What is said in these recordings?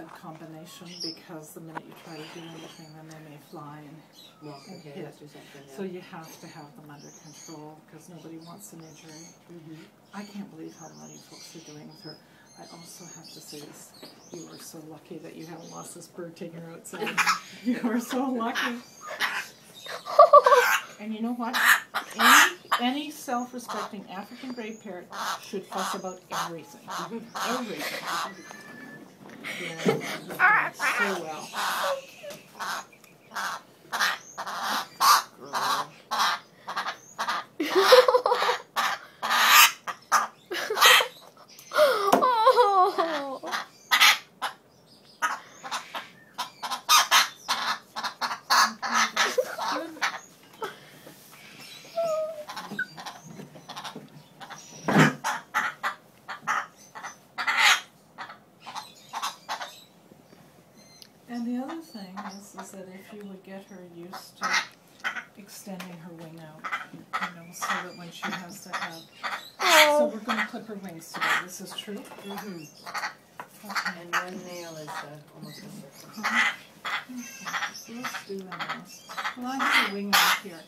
bad combination because the minute you try to do anything, then they may fly and Walk And hit. heads or something, yeah. so you have to have them under control because nobody wants an injury. Mhm. I can't believe how well you folks are doing with her. I also have to say this, you are so lucky that you haven't lost this bird taking her outside. you are so lucky. And you know what? Any, any self-respecting African gray parrot should fuss about everything. Everything. Yeah, so well. oh. And the other thing is, is that if you would get her used to extending her wing out, you know, so that when she has to have, so Oh. we're going to clip her wings today. This is true. Mhm. Okay. And one nail is uh, almost a circle. So let's do this. Well, I have a wing out here.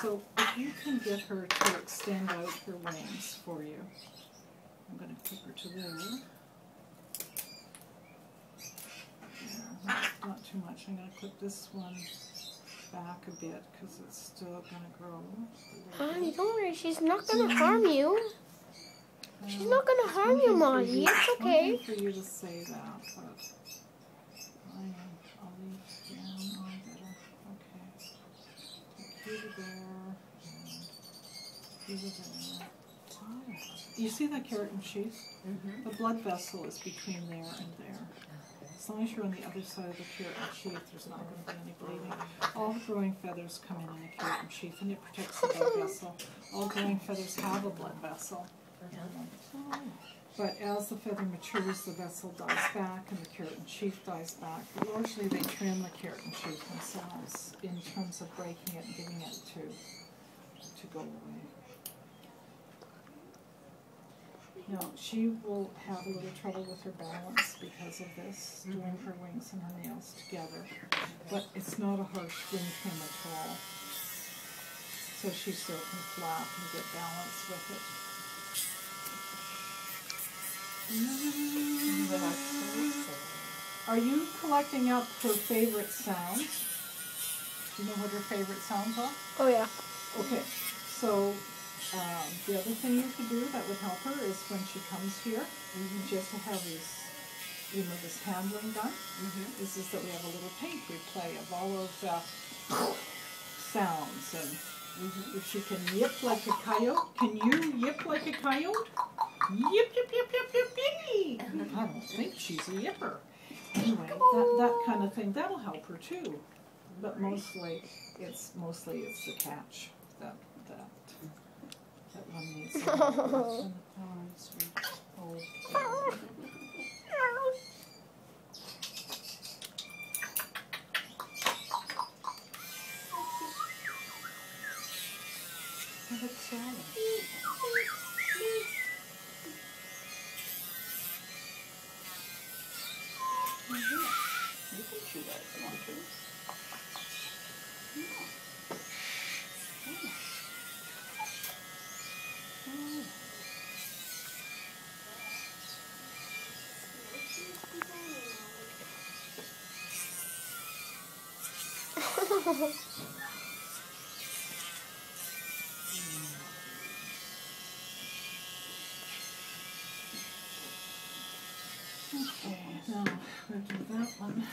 So if you can get her to extend out her wings for you, I'm going to clip her to. There, not, not too much. I'm going to clip this one back a bit because it's still going to grow. Honey, don't worry. She's not gonna harm you. She's not gonna harm you, thing Molly. you- It's okay. thing for you to say that, but I am. I'll leave down on better. Okay. Take you to there and you to there. Ah. You see that keratin sheath? Mhm. The blood vessel is between there and there. As long as you're on the other side of the keratin sheath, there's not going to be any bleeding. All the growing feathers come in in a keratin sheath, and it protects the blood vessel. All growing feathers have a blood vessel. But as the feather matures, the vessel dies back and the keratin sheath dies back. Largely, they trim the keratin sheath themselves in terms of breaking it and giving it to to go away. Now, she will have a little trouble with her balance because of this, doing her wings and her nails together. But it's not a harsh wing trim at all. So she still can flap and get balance with it. Are you collecting up her favorite sounds? Do you know what her favorite sounds are? Oh yeah. Okay, so um, the other thing you could do that would help her is when she comes here, she has to have these, you know, this handling done. Mhm. Is is that we have a little tape we play of all of the sounds and Mhm. if she can yip like a coyote, can you yip like a coyote? Yip, yip, yip, yip, yip, yip. I don't think she's a yipper. Anyway, that, that kind of thing, that'll help her too. But mostly, it's, mostly it's the catch that, that, You can chew that if you want to. Okay, now we'll do that one.